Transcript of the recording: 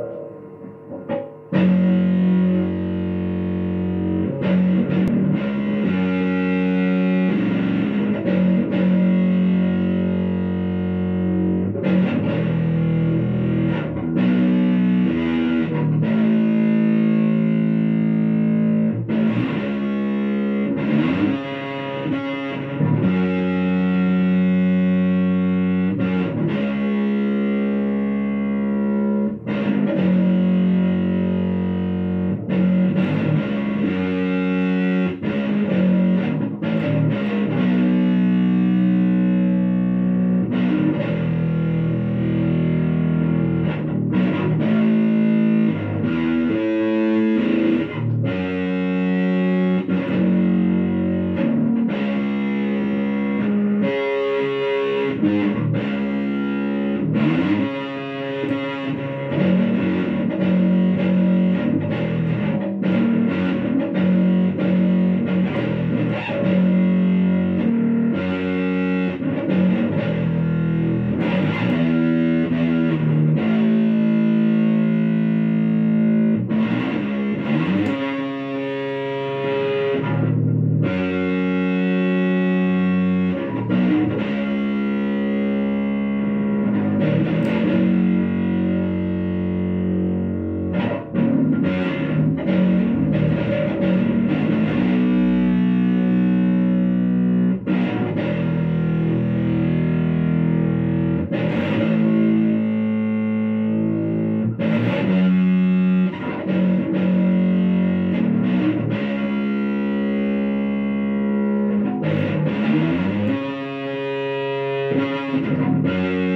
Amen. Thank you. Thank you.